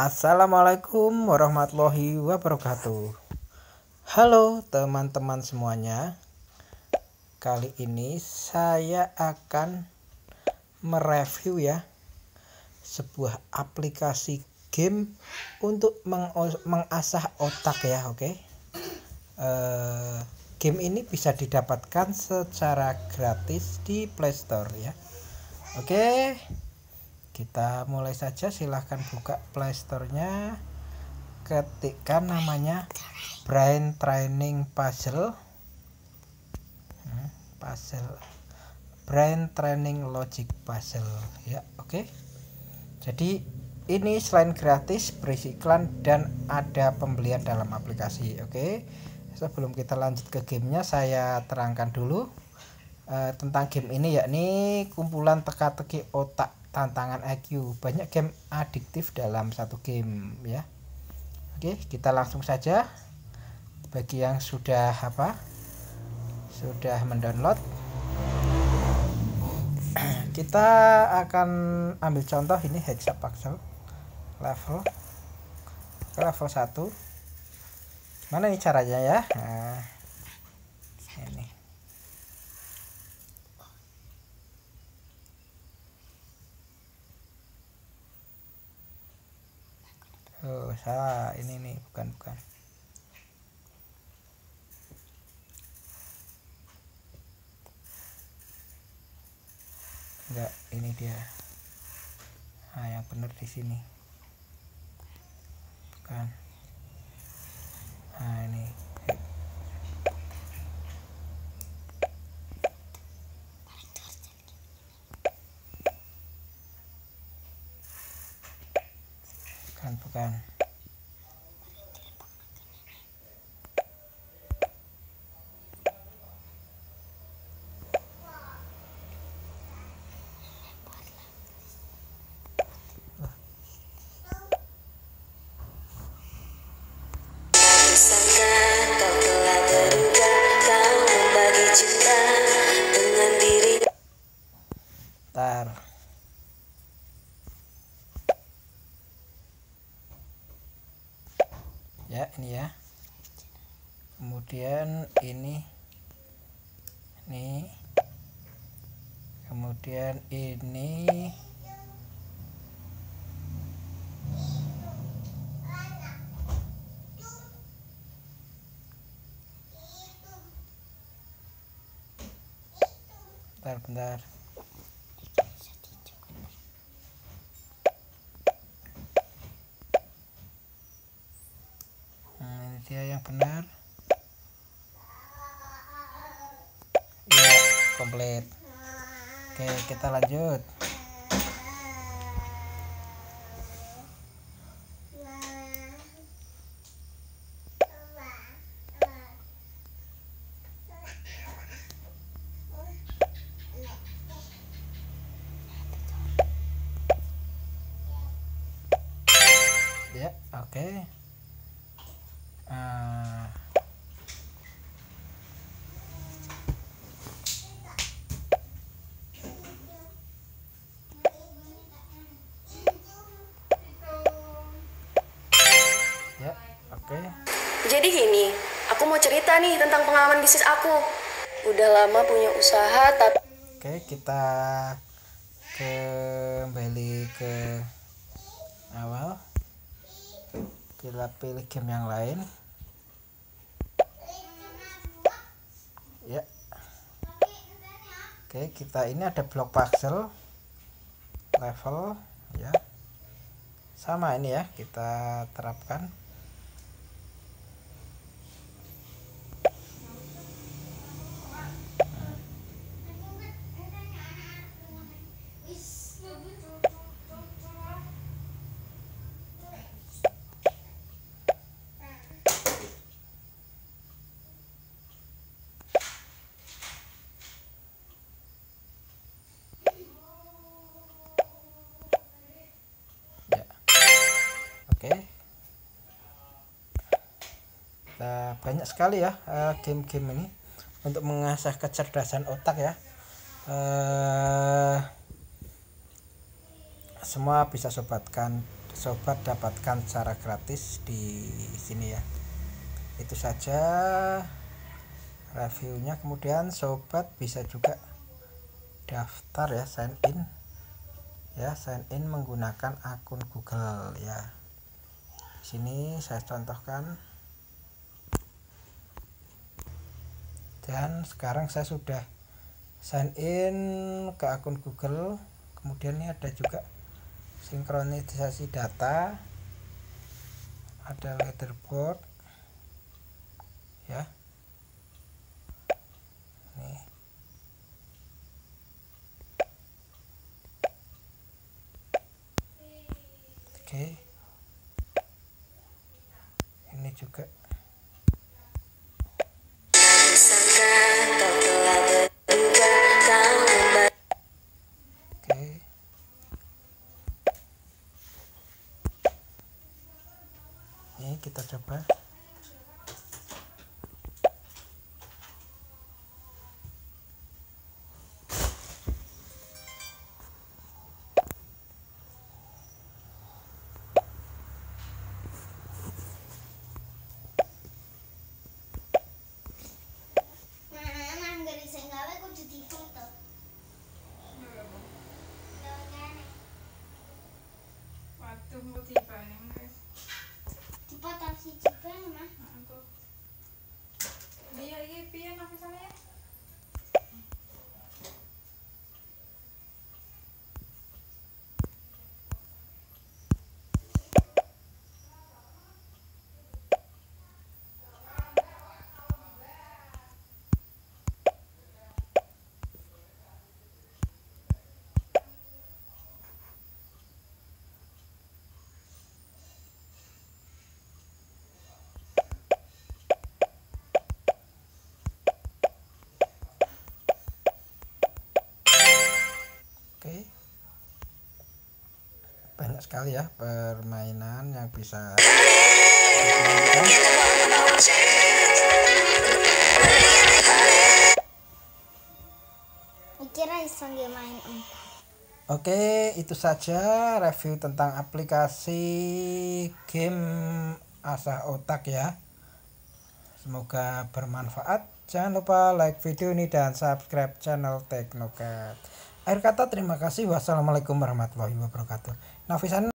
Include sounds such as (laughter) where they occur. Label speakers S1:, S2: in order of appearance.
S1: Assalamualaikum warahmatullahi wabarakatuh. Halo teman-teman semuanya. Kali ini saya akan mereview ya sebuah aplikasi game untuk mengasah otak ya, oke. Okay? Uh, game ini bisa didapatkan secara gratis di Play Store ya. Oke. Okay? Kita mulai saja silahkan buka playstore-nya ketikkan namanya brain training puzzle hmm, puzzle brain training logic puzzle ya oke okay. jadi ini selain gratis berisi iklan dan ada pembelian dalam aplikasi oke okay. sebelum kita lanjut ke gamenya saya terangkan dulu uh, tentang game ini yakni kumpulan teka-teki otak tantangan IQ banyak game adiktif dalam satu game ya. Oke kita langsung saja. Bagi yang sudah apa sudah mendownload (clears throat) kita akan ambil contoh. Ini hexapixel level level 1 mana ini caranya ya? Nah, ini oh salah. Ini nih bukan bukan. Enggak ini dia. Nah yang benar di sini. Bukan. Nah ini bukan. bukan ini ya. Kemudian ini ini. Kemudian ini. Bentar bentar dia yang benar ya komplit. Oke kita lanjut. Ya oke. okay. Ah. ya oke okay.
S2: Jadi gini aku mau cerita nih tentang pengalaman bisnis aku. Udah lama punya usaha tapi
S1: oke kita kembali ke awal. Kita pilih game yang lain. Ya. Oke kita ini ada blok pixel level ya. Sama ini ya kita terapkan oke nah, banyak sekali ya eh, game-game uh, ini untuk mengasah kecerdasan otak ya. Uh, semua bisa sobatkan sobat dapatkan secara gratis di sini ya. Itu saja reviewnya. Kemudian sobat bisa juga daftar ya sign in. Ya sign in menggunakan akun Google ya. Di sini saya contohkan dan sekarang saya sudah sign in ke akun Google. Kemudian ini ada juga sinkronisasi data. Ada leaderboard. Ya. Oke. Ini juga kita coba
S3: Waduh, mau tiba nih, guys.
S4: Dipotong si Jepang mah.
S3: Aku. Dia ini piye nafisane ya?
S1: oke banyak sekali ya permainan yang bisa. Oke, itu saja review tentang aplikasi game asah otak ya. Semoga bermanfaat. Jangan lupa like video ini dan subscribe channel Teknokat. Akhir kata terima kasih. Wassalamualaikum warahmatullahi wabarakatuh. Nafisan